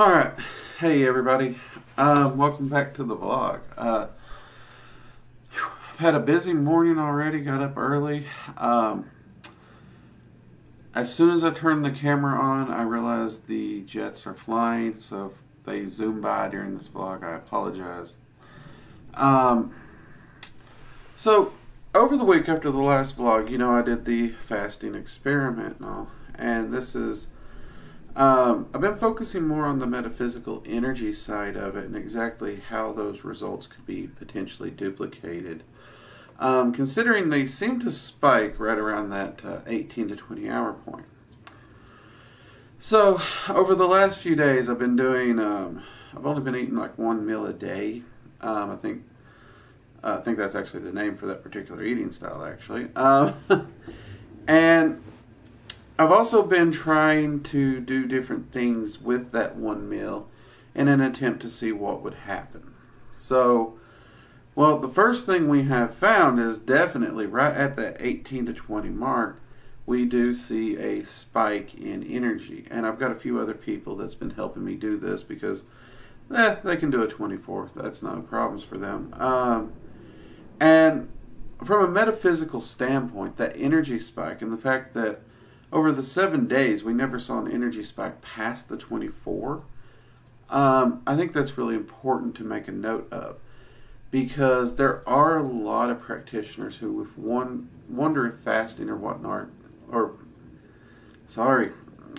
All right, hey everybody, uh, welcome back to the vlog. Uh, I've had a busy morning already. Got up early. Um, as soon as I turned the camera on, I realized the jets are flying. So if they zoom by during this vlog, I apologize. Um, so over the week after the last vlog, you know, I did the fasting experiment and all, and this is um, I've been focusing more on the metaphysical energy side of it and exactly how those results could be potentially duplicated. Um, considering they seem to spike right around that uh, 18 to 20 hour point. So, over the last few days, I've been doing, um, I've only been eating like one meal a day. Um, I think uh, I think that's actually the name for that particular eating style, actually. Um, and I've also been trying to do different things with that one meal in an attempt to see what would happen. So, well, the first thing we have found is definitely right at that 18 to 20 mark, we do see a spike in energy. And I've got a few other people that's been helping me do this because eh, they can do a 24. That's no problems for them. Um, and from a metaphysical standpoint, that energy spike and the fact that over the seven days, we never saw an energy spike past the 24. Um, I think that's really important to make a note of because there are a lot of practitioners who, if one wonder if fasting or whatnot, or sorry,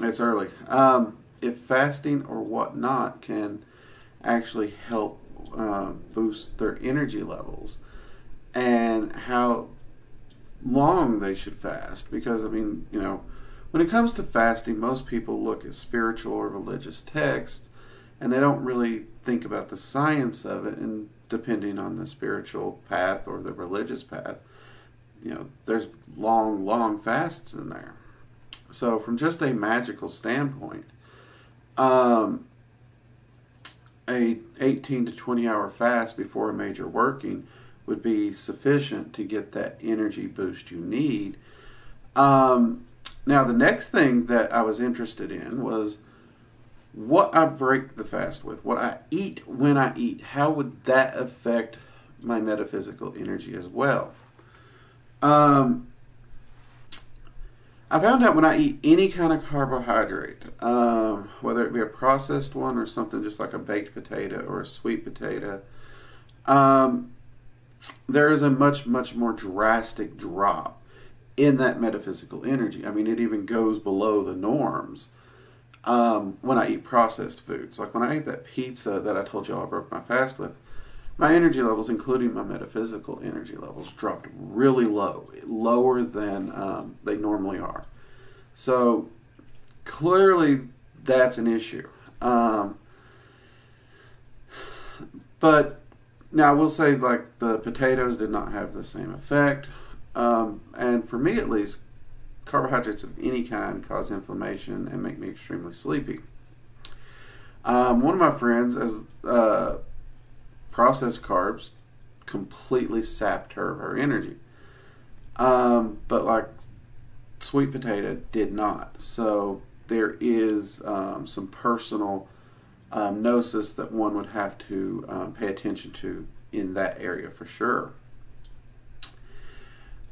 it's early, um, if fasting or whatnot can actually help uh, boost their energy levels, and how long they should fast because I mean, you know when it comes to fasting, most people look at spiritual or religious texts and they don't really think about the science of it and depending on the spiritual path or the religious path, you know, there's long, long fasts in there. So from just a magical standpoint, um, a 18 to 20 hour fast before a major working would be sufficient to get that energy boost you need. Um, now, the next thing that I was interested in was what I break the fast with, what I eat when I eat. How would that affect my metaphysical energy as well? Um, I found out when I eat any kind of carbohydrate, um, whether it be a processed one or something just like a baked potato or a sweet potato, um, there is a much, much more drastic drop in that metaphysical energy. I mean, it even goes below the norms um, when I eat processed foods. Like when I ate that pizza that I told you all I broke my fast with, my energy levels, including my metaphysical energy levels, dropped really low, lower than um, they normally are. So clearly, that's an issue. Um, but now I will say, like the potatoes did not have the same effect. Um, and for me at least, carbohydrates of any kind cause inflammation and make me extremely sleepy. Um, one of my friends, as uh, processed carbs, completely sapped her of her energy. Um, but like sweet potato did not. So there is um, some personal um, gnosis that one would have to um, pay attention to in that area for sure.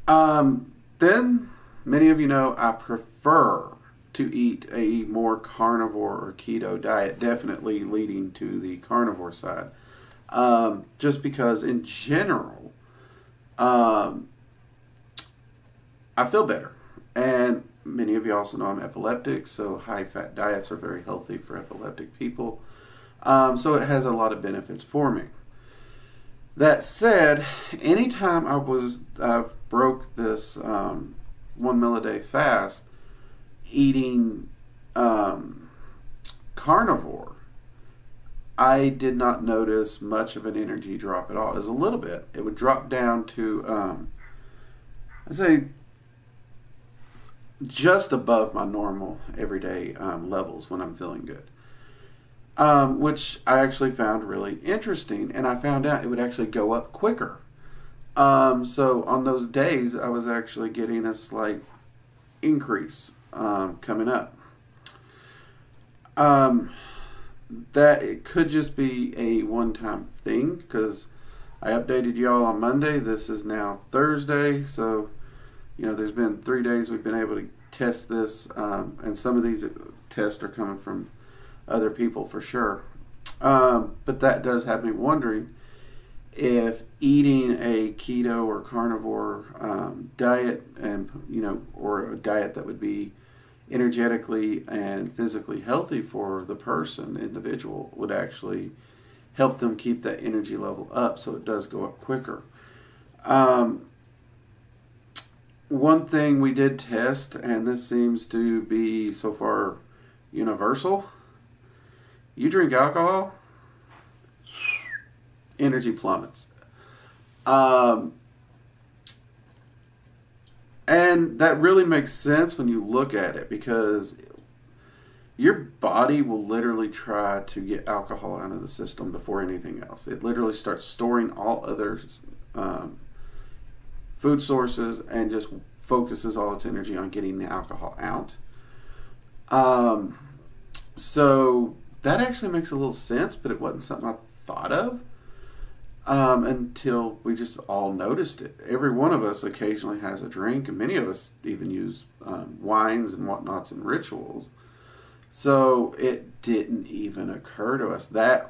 Um, then, many of you know I prefer to eat a more carnivore or keto diet, definitely leading to the carnivore side. Um, just because, in general, um, I feel better. And many of you also know I'm epileptic, so high fat diets are very healthy for epileptic people. Um, so it has a lot of benefits for me. That said, anytime I was I broke this um, one meal a day fast, eating um, carnivore, I did not notice much of an energy drop at all. It was a little bit. It would drop down to, um, I'd say, just above my normal everyday um, levels when I'm feeling good um, which I actually found really interesting. And I found out it would actually go up quicker. Um, so on those days, I was actually getting a slight increase um, coming up. Um, that it could just be a one time thing because I updated y'all on Monday. This is now Thursday, so you know there's been three days we've been able to test this, um, and some of these tests are coming from other people for sure. Um, but that does have me wondering if eating a keto or carnivore um, diet and you know or a diet that would be energetically and physically healthy for the person individual would actually help them keep that energy level up so it does go up quicker. Um, one thing we did test and this seems to be so far universal you drink alcohol energy plummets. Um, and that really makes sense when you look at it because your body will literally try to get alcohol out of the system before anything else. It literally starts storing all other um, food sources and just focuses all its energy on getting the alcohol out. Um, so that actually makes a little sense, but it wasn't something I thought of um, until we just all noticed it. Every one of us occasionally has a drink, and many of us even use um, wines and whatnots in rituals. So it didn't even occur to us that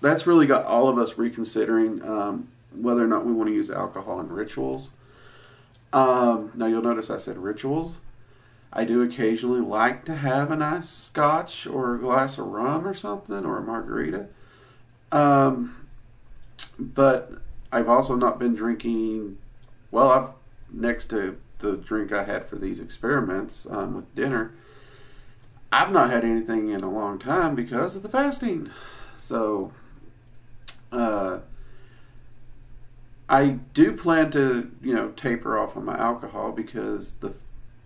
that's really got all of us reconsidering um, whether or not we want to use alcohol in rituals. Um, now you'll notice I said rituals. I do occasionally like to have a nice scotch or a glass of rum or something or a margarita. Um, but I've also not been drinking. Well, I've next to the drink I had for these experiments um, with dinner. I've not had anything in a long time because of the fasting. So, uh, I do plan to, you know, taper off on my alcohol because the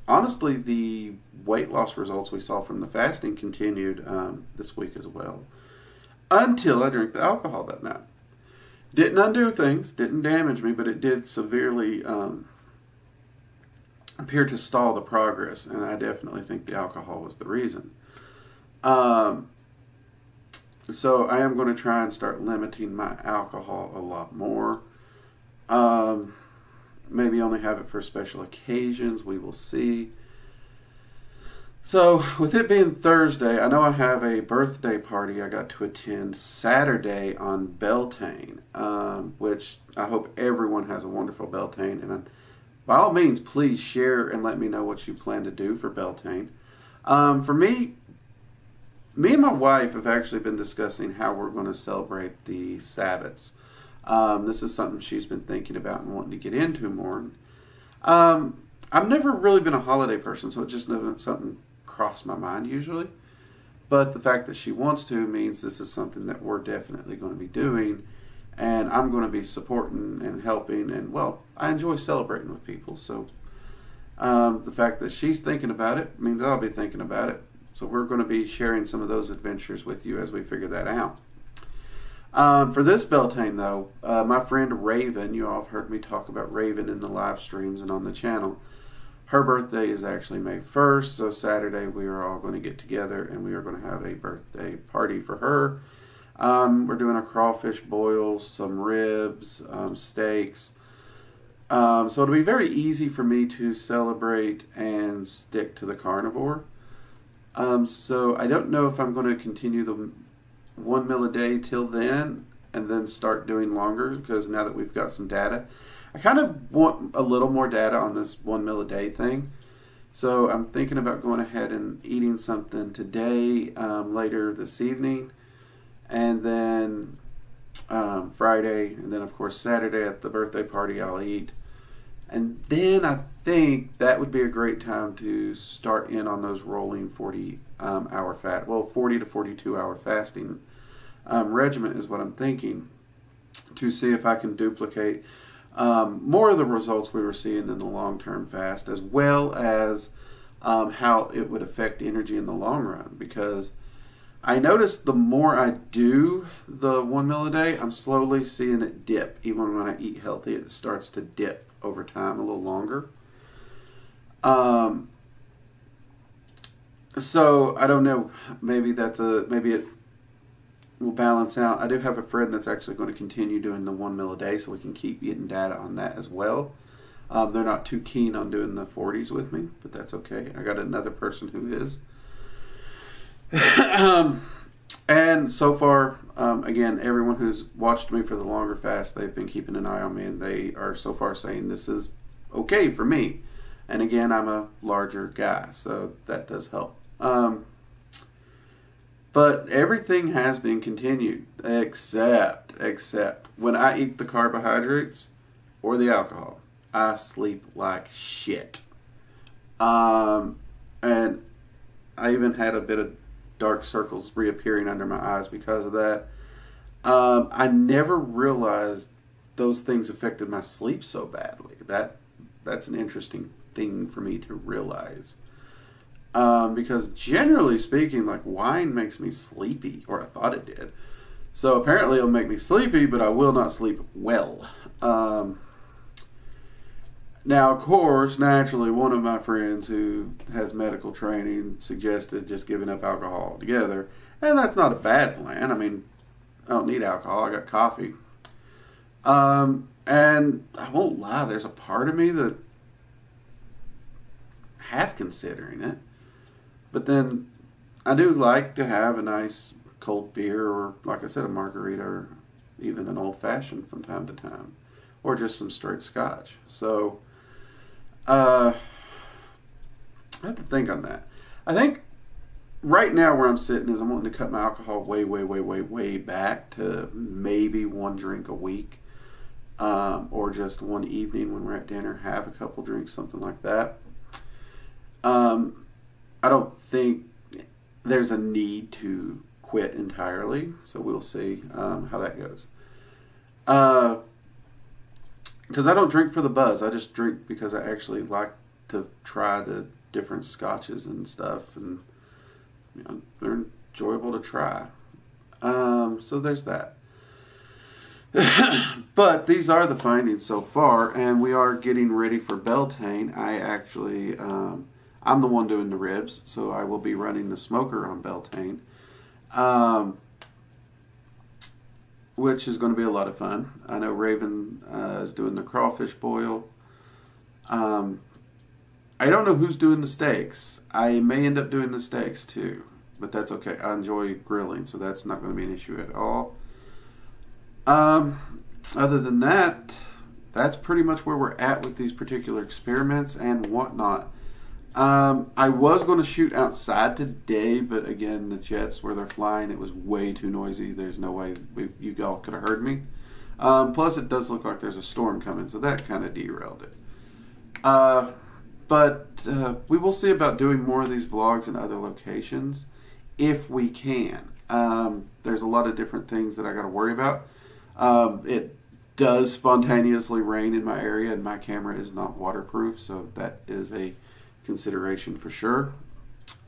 honestly the weight loss results we saw from the fasting continued um, this week as well until I drank the alcohol that night. Didn't undo things, didn't damage me, but it did severely um, appear to stall the progress, and I definitely think the alcohol was the reason. Um, so I am going to try and start limiting my alcohol a lot more. Um, maybe only have it for special occasions. We will see. So, with it being Thursday, I know I have a birthday party I got to attend Saturday on Beltane, um, which I hope everyone has a wonderful Beltane. And by all means, please share and let me know what you plan to do for Beltane. Um, for me, me and my wife have actually been discussing how we're going to celebrate the Sabbats. Um, this is something she's been thinking about and wanting to get into more. Um, I've never really been a holiday person, so it just isn't something cross my mind usually. But the fact that she wants to means this is something that we're definitely going to be doing. And I'm going to be supporting and helping. And, well, I enjoy celebrating with people. So um, the fact that she's thinking about it means I'll be thinking about it. So we're going to be sharing some of those adventures with you as we figure that out. Um, for this Beltane, though, uh, my friend Raven, you all have heard me talk about Raven in the live streams and on the channel. Her birthday is actually May 1st, so Saturday we are all going to get together and we are going to have a birthday party for her. Um, we're doing a crawfish boil, some ribs, um, steaks. Um, so it'll be very easy for me to celebrate and stick to the carnivore. Um, so I don't know if I'm going to continue the one meal a day till then and then start doing longer because now that we've got some data. I kind of want a little more data on this one meal a day thing. So I'm thinking about going ahead and eating something today, um, later this evening, and then um, Friday, and then of course Saturday at the birthday party I'll eat. And then I think that would be a great time to start in on those rolling 40 um, hour fat, well, 40 to 42 hour fasting um, regimen is what I'm thinking to see if I can duplicate um, more of the results we were seeing in the long term fast, as well as um, how it would affect energy in the long run. Because I noticed the more I do the one meal a day, I'm slowly seeing it dip. Even when I eat healthy, it starts to dip over time a little longer. Um, so I don't know. Maybe that's a maybe it will balance out. I do have a friend that's actually going to continue doing the one mil a day, so we can keep getting data on that as well. Um, they're not too keen on doing the 40s with me, but that's okay. I got another person who is. um, and so far, um, again, everyone who's watched me for the longer fast, they've been keeping an eye on me, and they are so far saying this is okay for me. And again, I'm a larger guy, so that does help. Um, but everything has been continued except except when I eat the carbohydrates or the alcohol, I sleep like shit. Um, and I even had a bit of dark circles reappearing under my eyes because of that. Um, I never realized those things affected my sleep so badly. That that's an interesting thing for me to realize. Um, because generally speaking, like wine makes me sleepy, or I thought it did. So apparently it'll make me sleepy, but I will not sleep well. Um, now, of course, naturally, one of my friends who has medical training suggested just giving up alcohol altogether. And that's not a bad plan. I mean, I don't need alcohol, I got coffee. Um, and I won't lie, there's a part of me that half considering it. But then I do like to have a nice cold beer or, like I said, a margarita or even an old fashioned from time to time or just some straight scotch. So uh, I have to think on that. I think right now where I'm sitting is I'm wanting to cut my alcohol way, way, way, way, way back to maybe one drink a week. Um, or just one evening when we're at dinner, have a couple drinks, something like that. Um, I don't think there's a need to quit entirely, so we'll see um, how that goes. Uh, because I don't drink for the buzz. I just drink because I actually like to try the different scotches and stuff, and you know, they're enjoyable to try. Um, so there's that. but these are the findings so far, and we are getting ready for Beltane. I actually, um, I'm the one doing the ribs, so I will be running the smoker on Beltane. Um, which is going to be a lot of fun. I know Raven uh, is doing the crawfish boil. Um, I don't know who's doing the steaks. I may end up doing the steaks too, but that's okay. I enjoy grilling, so that's not going to be an issue at all. Um, other than that, that's pretty much where we're at with these particular experiments and whatnot. Um, I was going to shoot outside today, but again, the jets where they're flying, it was way too noisy. There's no way we, you all could have heard me. Um, plus, it does look like there's a storm coming, so that kind of derailed it. Uh, but uh, we will see about doing more of these vlogs in other locations if we can. Um, there's a lot of different things that I got to worry about. Um, it does spontaneously rain in my area, and my camera is not waterproof, so that is a consideration for sure.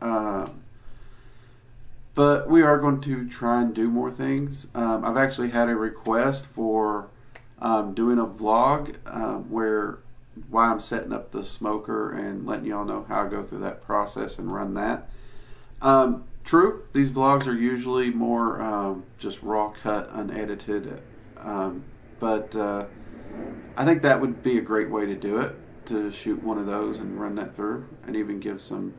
Um, but we are going to try and do more things. Um, I've actually had a request for um, doing a vlog uh, where why I'm setting up the smoker and letting y'all know how I go through that process and run that. Um, true, these vlogs are usually more um, just raw cut, unedited, um, but uh, I think that would be a great way to do it to shoot one of those and run that through, and even give some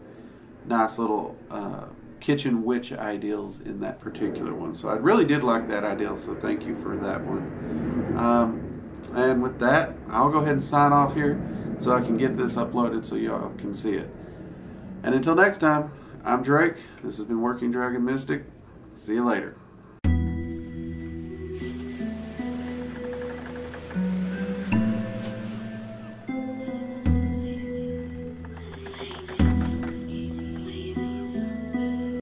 nice little uh, kitchen witch ideals in that particular one. So I really did like that ideal, so thank you for that one. Um, and with that, I'll go ahead and sign off here so I can get this uploaded so y'all can see it. And until next time, I'm Drake. This has been Working Dragon Mystic. See you later.